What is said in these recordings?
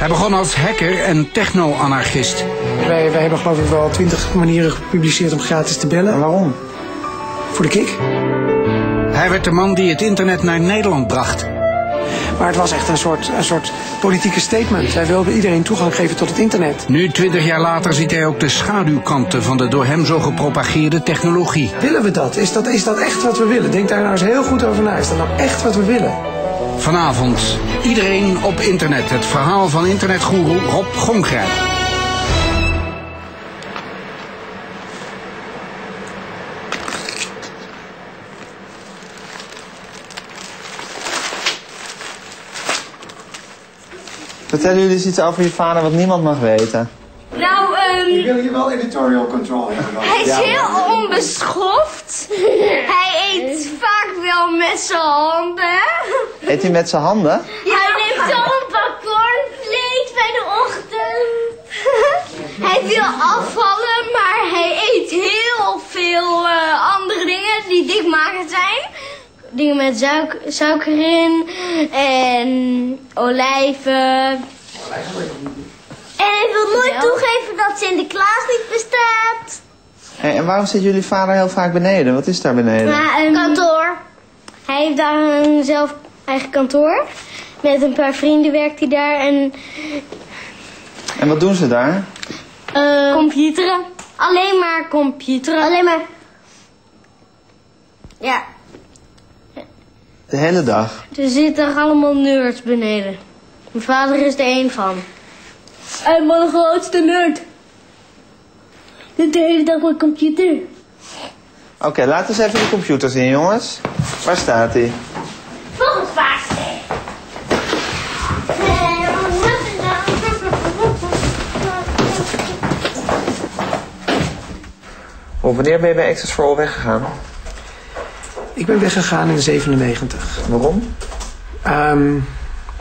Hij begon als hacker en techno-anarchist. Wij, wij hebben geloof ik wel twintig manieren gepubliceerd om gratis te bellen. En waarom? Voor de kick. Hij werd de man die het internet naar Nederland bracht. Maar het was echt een soort, een soort politieke statement. Wij wilden iedereen toegang geven tot het internet. Nu, twintig jaar later, ziet hij ook de schaduwkanten van de door hem zo gepropageerde technologie. Willen we dat? Is, dat? is dat echt wat we willen? Denk daar nou eens heel goed over na. Is dat nou echt wat we willen? Vanavond, iedereen op internet. Het verhaal van internetgoeroe Rob Gongrijp. Vertellen jullie eens iets over je vader wat niemand mag weten? Ehm, wil hier wel editorial control hebben. hij is heel onbeschoft. Hij eet vaak wel met zijn handen. Eet hij met zijn handen? Hij neemt zo'n pak cornflakes bij de ochtend. Hij wil afvallen, maar hij eet heel veel eh, andere dingen die dikmakend zijn. Dingen met suik- suiker in en olijven. En hij wil nooit toegeven dat Sinterklaas niet bestaat. Hey, en waarom zit jullie vader heel vaak beneden? Wat is daar beneden? kantoor. Hij heeft daar een zelf eigen kantoor. Met een paar vrienden werkt hij daar en En wat doen ze daar? uh, computeren. Alleen maar computeren. Alleen maar. Ja, De hele dag. er zitten allemaal nerds beneden. Mijn vader is er één van. Maar de grootste nerd. Zit de hele dag op computer. Oké, laten we eens even de computer zien, jongens. Waar staat hij? Volgend vaakste. Of wanneer ben je bij Access for All weggegaan? Ik ben weggegaan in 97. Waarom? Ehm,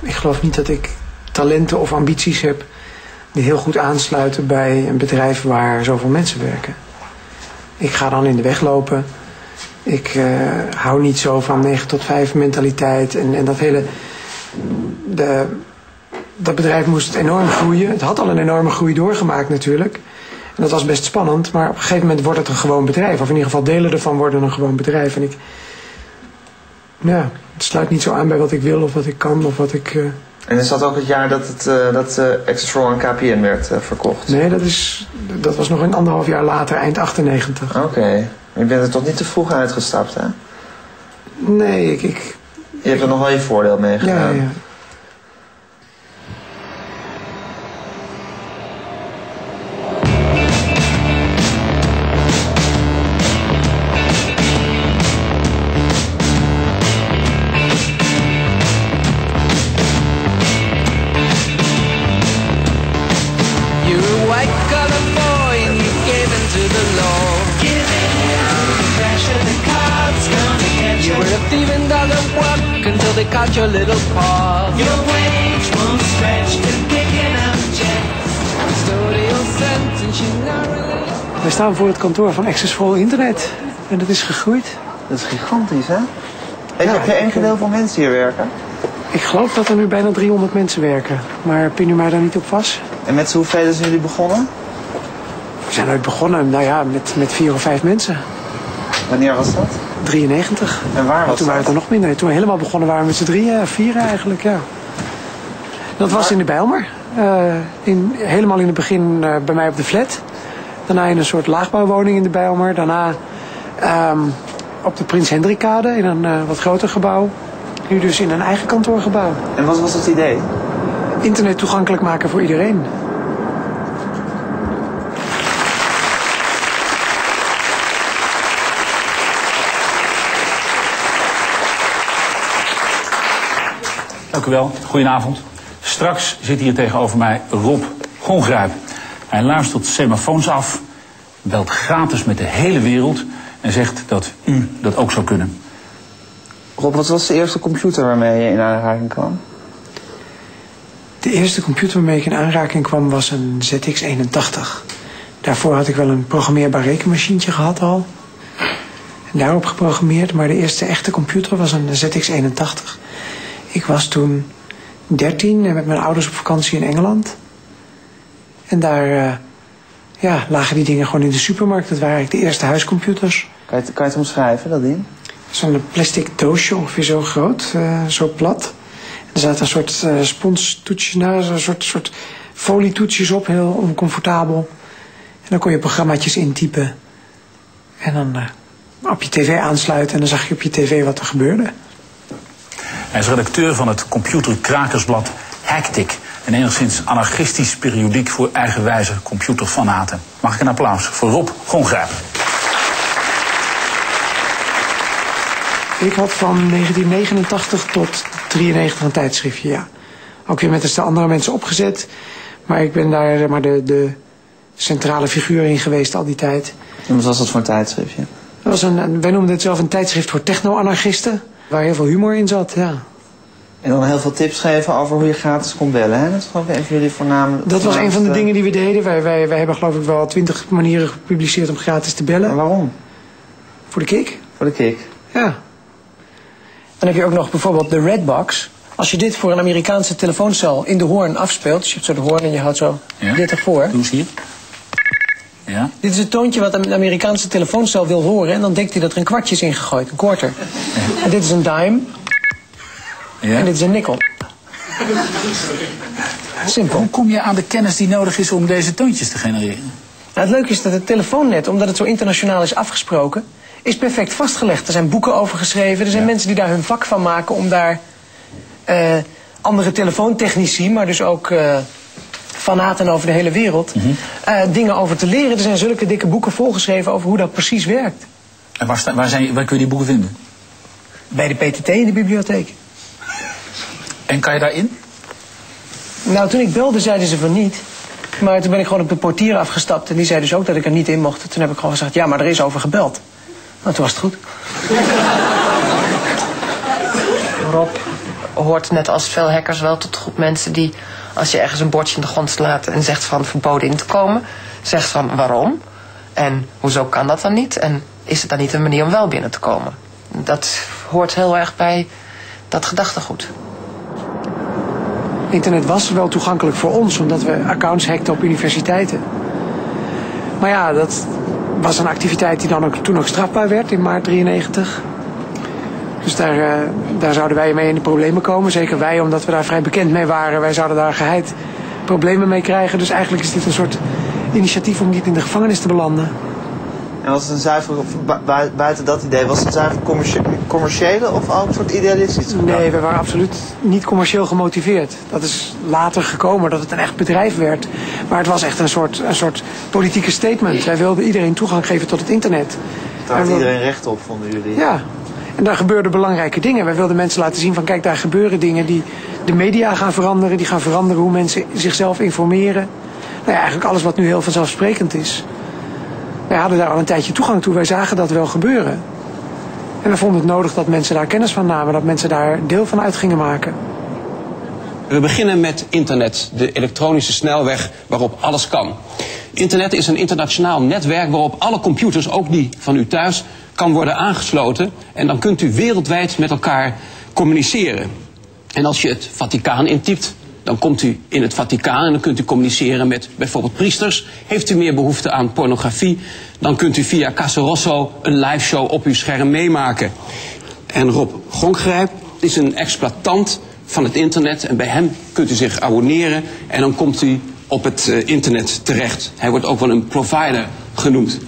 ik geloof niet dat ik talenten of ambities heb die heel goed aansluiten bij een bedrijf waar zoveel mensen werken. Ik ga dan in de weg lopen. Ik eh, hou niet zo van 9 tot 5 mentaliteit en, en dat hele. De, dat bedrijf moest enorm groeien. Het had al een enorme groei doorgemaakt natuurlijk. En dat was best spannend, maar op een gegeven moment wordt het een gewoon bedrijf. Of in ieder geval delen ervan worden een gewoon bedrijf. En ik, ja, het sluit niet zo aan bij wat ik wil of wat ik kan of wat ik... eh, En is dat ook het jaar dat, het, eh, dat eh, Access for All aan KPN werd eh, verkocht? Nee, dat, is, dat was nog een anderhalf jaar later, eind 98. Oké. Je bent er toch niet te vroeg uitgestapt, hè? Nee, ik... ik Je hebt er nog wel je voordeel mee ja, gedaan. ja. You're Work until they caught your little paw. Your wage won't stretch to kicking up checks. Custodial sentence, you not really. We staan voor het kantoor van Access for All Internet. En dat is gegroeid. Dat is gigantisch, hè? Heb Ja, je, heb je ik, enkele eh, hoeveel mensen hier werken? Ik geloof dat er nu bijna 300 mensen werken. Maar pin u mij daar niet op vast. En met z'n hoeveel zijn jullie begonnen? We zijn ooit begonnen, nou ja, met, met vier of vijf mensen. Wanneer was dat? 93. En waar was Toen waren het er nog minder. Toen we helemaal begonnen waren we met z'n drieën, vieren eigenlijk, ja. Dat was in de Bijlmer. Eh, in, helemaal in het begin eh, bij mij op de flat. Daarna in een soort laagbouwwoning in de Bijlmer. Daarna ehm, op de Prins Hendrikade in een eh, wat groter gebouw. Nu dus in een eigen kantoorgebouw. En wat was het idee? Internet toegankelijk maken voor iedereen. Dank u wel. Goedenavond. Straks zit hier tegenover mij Rob Gongrijp. Hij luistert semafoons af, belt gratis met de hele wereld en zegt dat u dat ook zou kunnen. Rob, wat was de eerste computer waarmee je in aanraking kwam? De eerste computer waarmee ik in aanraking kwam was een ZX81. Daarvoor had ik wel een programmeerbaar rekenmachientje gehad al. En daarop geprogrammeerd, maar de eerste echte computer was een ZX81. Ik was toen 13 en met mijn ouders op vakantie in Engeland. En daar eh, ja, lagen die dingen gewoon in de supermarkt. Dat waren eigenlijk de eerste huiscomputers. Kan je, het- kan je het omschrijven, dat ding? Zo'n plastic doosje, ongeveer zo groot, eh, zo plat. En er zaten een soort eh sponstoetsjes naast, een soort, soort folietoetsjes op, heel oncomfortabel. En dan kon je programmaatjes intypen. En dan op je tv aansluiten en dan zag je op je tv wat er gebeurde. Hij is redacteur van het computerkrakersblad Hectic. Een enigszins anarchistisch periodiek voor eigenwijze computerfanaten. Mag ik een applaus voor Rob Gongrijp. Ik had van 1989 tot 93 een tijdschriftje, ja. Ook weer met een stel andere mensen opgezet. Maar ik ben daar zeg maar, de, de centrale figuur in geweest al die tijd. En wat was dat voor een tijdschriftje? Dat was een, een- wij noemden het zelf een tijdschrift voor techno-anarchisten. Waar heel veel humor in zat, ja. En dan heel veel tips geven over hoe je gratis kon bellen, hè? Dat is geloof ik een van jullie voorname... Dat was een van de dingen die we deden. Wij, wij, wij hebben geloof ik wel twintig manieren gepubliceerd om gratis te En bellen. waarom? Voor de kick. Voor de kick. Ja. Dan heb je ook nog bijvoorbeeld de Redbox. Als je dit voor een Amerikaanse telefooncel in de hoorn afspeelt. Dus je hebt zo de hoorn en je houdt zo Ja. dit ervoor. Doe eens hier. Ja. Dit is het toontje wat een Amerikaanse telefooncel wil horen. En dan denkt hij dat er een kwartje is ingegooid, een quarter. En dit is een dime ja. en dit is een nickel. Simpel. Hoe kom je aan de kennis die nodig is om deze toontjes te genereren? Nou, het leuke is dat het telefoonnet, omdat het zo internationaal is afgesproken, is perfect vastgelegd. Er zijn boeken over geschreven. Er zijn mensen die daar hun vak van maken om daar eh, andere telefoontechnici, maar dus ook eh fanaten over de hele wereld, eh, dingen over te leren. Er zijn zulke dikke boeken volgeschreven over hoe dat precies werkt. En waar, sta- waar, zijn, waar kun je die boeken vinden? Bij de PTT in de bibliotheek. En kan je daarin? Nou, toen ik belde zeiden ze van niet. Maar toen ben ik gewoon op de portier afgestapt en die zei dus ook dat ik er niet in mocht. Toen heb ik gewoon gezegd, ja, maar er is over gebeld. Nou, toen was het goed. Rob hoort net als veel hackers wel tot de groep mensen die... als je ergens een bordje in de grond slaat en zegt van verboden in te komen... zegt van waarom en hoezo kan dat dan niet... en is het dan niet een manier om wel binnen te komen. Dat hoort heel erg bij dat gedachtegoed. Internet was wel toegankelijk voor ons, omdat we accounts hackten op universiteiten. Maar ja, dat was een activiteit die dan ook, toen ook strafbaar werd in maart 93. Dus daar, eh, daar zouden wij mee in de problemen komen. Zeker wij, omdat we daar vrij bekend mee waren. Wij zouden daar geheid problemen mee krijgen. Dus eigenlijk is dit een soort initiatief om niet in de gevangenis te belanden. En was het een zuiver, bu- bu- buiten dat idee, was het een zuiver commerciële of ook een soort idealistische Nee, we waren absoluut niet commercieel gemotiveerd. Dat is later gekomen dat het een echt bedrijf werd. Maar het was echt een soort, een soort politieke statement. Wij wilden iedereen toegang geven tot het internet. Daar had iedereen recht op, vonden jullie? Ja, en daar gebeurden belangrijke dingen. Wij wilden mensen laten zien van kijk, daar gebeuren dingen die de media gaan veranderen. Die gaan veranderen hoe mensen zichzelf informeren. Nou ja, eigenlijk alles wat nu heel vanzelfsprekend is. Wij hadden daar al een tijdje toegang toe. Wij zagen dat wel gebeuren. En we vonden het nodig dat mensen daar kennis van namen. Dat mensen daar deel van uit gingen maken. We beginnen met internet, de elektronische snelweg waarop alles kan. Internet is een internationaal netwerk waarop alle computers, ook die van u thuis, kan worden aangesloten. En dan kunt u wereldwijd met elkaar communiceren. En als je het Vaticaan intypt, dan komt u in het Vaticaan en dan kunt u communiceren met bijvoorbeeld priesters. Heeft u meer behoefte aan pornografie, dan kunt u via Casa Rosso een live show op uw scherm meemaken. En Rob Gonkgrijp is een exploitant van het internet en bij hem kunt u zich abonneren en dan komt u op het eh, internet terecht. Hij wordt ook wel een provider genoemd.